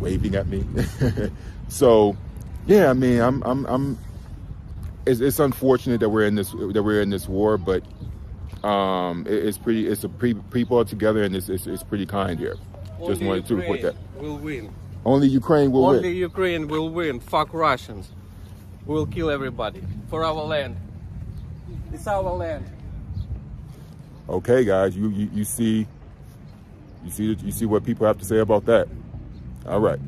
waving at me. so, yeah, I mean, I'm, I'm, I'm. It's, it's unfortunate that we're in this that we're in this war, but um, it, it's pretty. It's a pre, people together, and it's, it's, it's pretty kind here. Only Just wanted Ukraine to report that. Will win. Only Ukraine will Only win. Only Ukraine will win. Fuck Russians. We'll kill everybody for our land. It's our land. Okay, guys, you, you you see, you see you see what people have to say about that. All right.